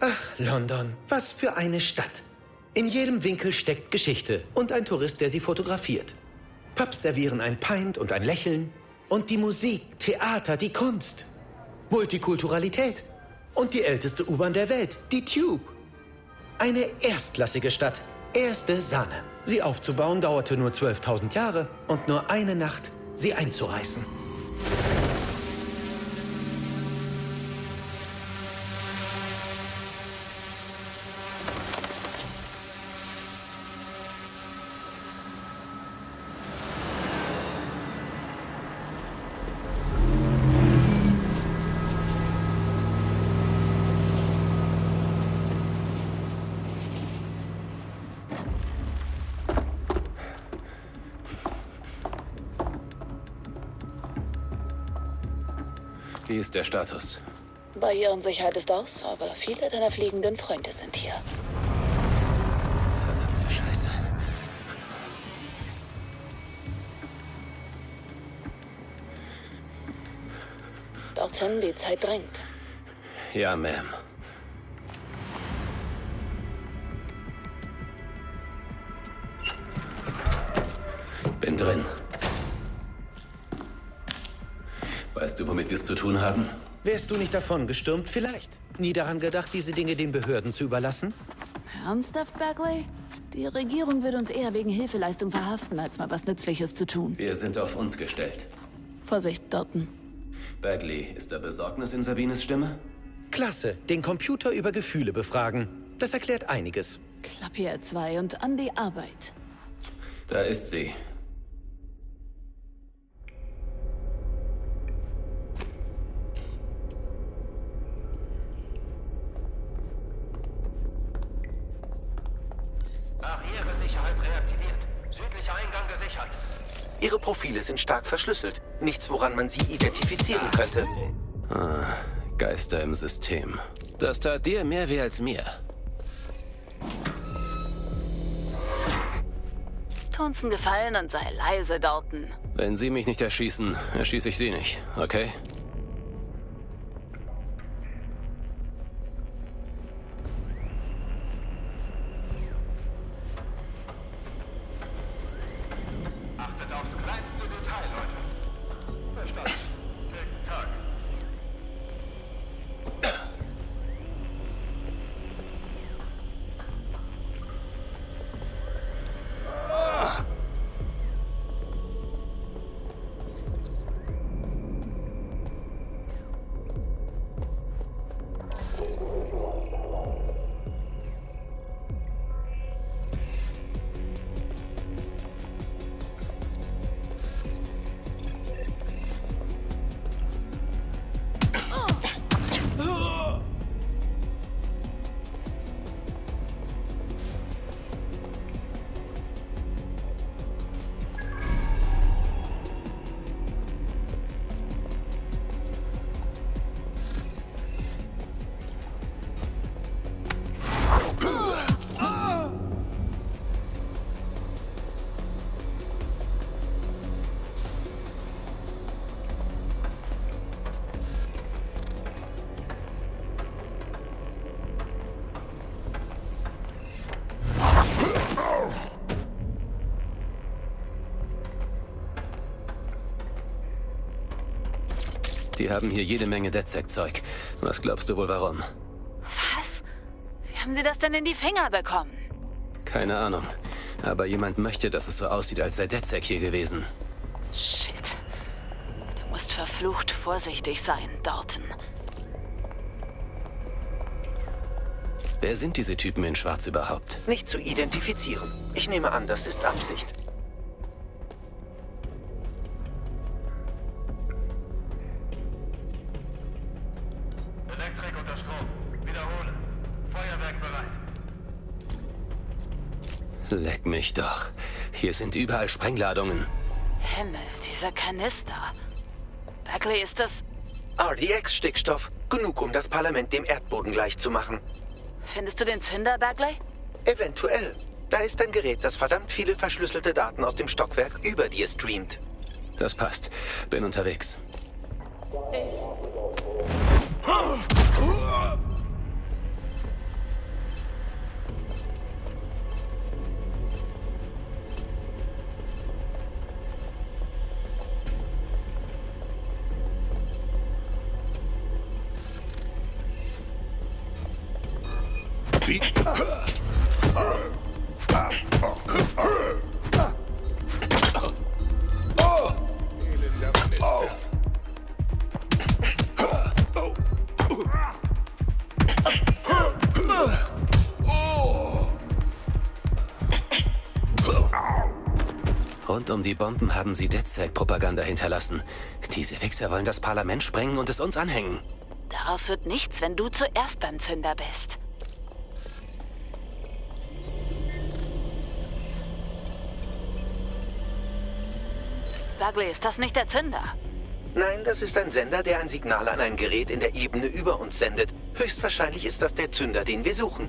Ach, London, was für eine Stadt. In jedem Winkel steckt Geschichte und ein Tourist, der sie fotografiert. Pubs servieren ein Pint und ein Lächeln. Und die Musik, Theater, die Kunst. Multikulturalität. Und die älteste U-Bahn der Welt, die Tube. Eine erstklassige Stadt. Erste Sahne. Sie aufzubauen dauerte nur 12.000 Jahre und nur eine Nacht, sie einzureißen. Wie ist der Status? Barrierensicherheit ist aus, aber viele deiner fliegenden Freunde sind hier. Verdammte Scheiße. Dorthin, die Zeit drängt. Ja, Ma'am. Bin drin. Weißt du, womit wir es zu tun haben? Wärst du nicht davon gestürmt? Vielleicht. Nie daran gedacht, diese Dinge den Behörden zu überlassen? Ernsthaft, Bagley? Die Regierung wird uns eher wegen Hilfeleistung verhaften, als mal was Nützliches zu tun. Wir sind auf uns gestellt. Vorsicht, Dorton. Bagley, ist da Besorgnis in Sabines Stimme? Klasse, den Computer über Gefühle befragen. Das erklärt einiges. Klapp hier zwei und an die Arbeit. Da ist sie. Barrieresicherheit reaktiviert. Südlicher Eingang gesichert. Ihre Profile sind stark verschlüsselt. Nichts, woran man sie identifizieren könnte. Geister im System. Das tat dir mehr weh als mir. Tu uns einen Gefallen und sei leise, Dorton. Wenn Sie mich nicht erschießen, erschieße ich Sie nicht, okay? Die haben hier jede Menge DedSec-Zeug. Was glaubst du wohl warum? Was? Wie haben Sie das denn in die Finger bekommen? Keine Ahnung. Aber jemand möchte, dass es so aussieht, als sei DedSec hier gewesen. Shit. Du musst verflucht vorsichtig sein, Dorton. Wer sind diese Typen in Schwarz überhaupt? Nicht zu identifizieren. Ich nehme an, das ist Absicht. Leck mich doch. Hier sind überall Sprengladungen. Himmel, dieser Kanister. Bagley, ist das... RDX-Stickstoff. Genug, um das Parlament dem Erdboden gleichzumachen. Findest du den Zünder, Bagley? Eventuell. Da ist ein Gerät, das verdammt viele verschlüsselte Daten aus dem Stockwerk über dir streamt. Das passt. Bin unterwegs. Krieg? Rund um die Bomben haben sie DedSec-Propaganda hinterlassen. Diese Wichser wollen das Parlament sprengen und es uns anhängen. Daraus wird nichts, wenn du zuerst beim Zünder bist. Bagley, ist das nicht der Zünder? Nein, das ist ein Sender, der ein Signal an ein Gerät in der Ebene über uns sendet. Höchstwahrscheinlich ist das der Zünder, den wir suchen.